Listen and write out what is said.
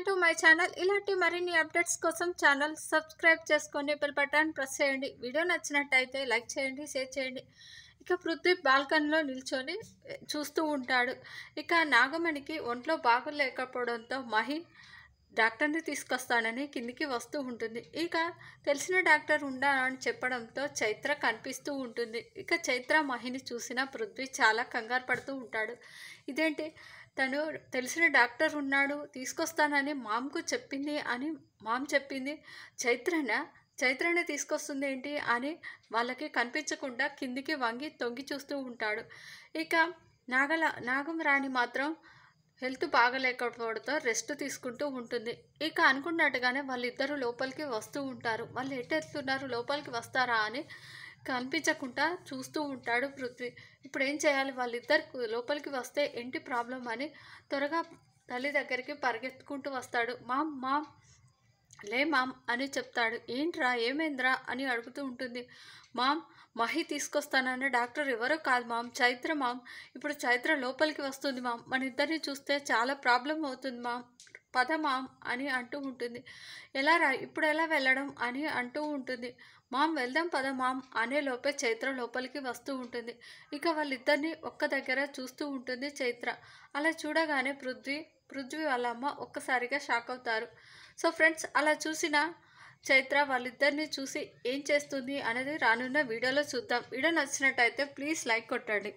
Welcome to my channel ఇలాంటి మరిన్ని updates కోసం ఛానల్ సబ్స్క్రైబ్ చేసుకొని బెల్ బటన్ ప్రెస్ చేయండి. వీడియో నచ్చినట్టయితే లైక్ చేయండి షేర్ చేయండి. ఇక పృథ్వీ బాల్కనీలో నిల్చొని చూస్తూ ఉంటాడు. ఇక నాగమణికి ఒంట్లో బాగోలేకపోవడంతో మహి డాక్టర్ని తీసుకొస్తానని కిందికి వస్తూ ఉంటుంది. ఇక తెలిసిన డాక్టర్ ఉండాలని చెప్పడంతో చైత్ర కనిపిస్తూ ఉంటుంది. ఇక చైత్ర మహిని చూసిన పృథ్వీ చాలా కంగారు పడుతూ ఉంటాడు. ఇదేంటి? తను తెలిసిన డాక్టర్ ఉన్నాడు తీసుకొస్తానని మామ్కు చెప్పింది అని మామ్ చెప్పింది. చైత్రన చైత్రనే తీసుకొస్తుంది ఏంటి అని వాళ్ళకి కనిపించకుండా కిందికి వంగి తొంగి చూస్తూ ఉంటాడు. ఇక నాగల నాగం రాణి మాత్రం హెల్త్ బాగలేకపోవడంతో రెస్ట్ తీసుకుంటూ ఉంటుంది. ఇక అనుకున్నట్టుగానే వాళ్ళిద్దరూ లోపలికి వస్తూ ఉంటారు. వాళ్ళు ఎట్టెత్తున్నారు లోపలికి వస్తారా అని కనిపించకుండా చూస్తూ ఉంటాడు పృథ్వీ. ఇప్పుడు ఏం చేయాలి? వాళ్ళిద్దరు లోపలికి వస్తే ఏంటి ప్రాబ్లం అని త్వరగా తల్లి దగ్గరికి పరిగెత్తుకుంటూ వస్తాడు. మామ్ మామ్ లే మామ్ అని చెప్తాడు. ఏంట్రా ఏమైందిరా? అని అడుగుతూ ఉంటుంది. మామ్ మహి తీసుకొస్తానన్న డాక్టర్ ఎవరో కాదు మామ్. చైత్ర మామ్. ఇప్పుడు చైత్ర లోపలికి వస్తుంది మామ్. మన ఇద్దరిని చూస్తే చాలా ప్రాబ్లం అవుతుంది మామ్. పదమాం అని అంటూ ఉంటుంది. ఎలా రా ఇప్పుడు ఎలా వెళ్ళడం అని అంటూ ఉంటుంది. మామ్ వెళ్దాం పద అనే లోపే చైత్ర లోపలికి వస్తూ ఉంటుంది. ఇక వాళ్ళిద్దరిని ఒక్క దగ్గర చూస్తూ ఉంటుంది చైత్ర. అలా చూడగానే పృథ్వీ పృథ్వీ వాళ్ళ అమ్మ ఒక్కసారిగా షాక్ అవుతారు. సో ఫ్రెండ్స్ అలా చూసిన చైత్ర వాళ్ళిద్దరిని చూసి ఏం చేస్తుంది అనేది రానున్న వీడియోలో చూద్దాం. వీడియో నచ్చినట్టయితే ప్లీజ్ లైక్ కొట్టండి.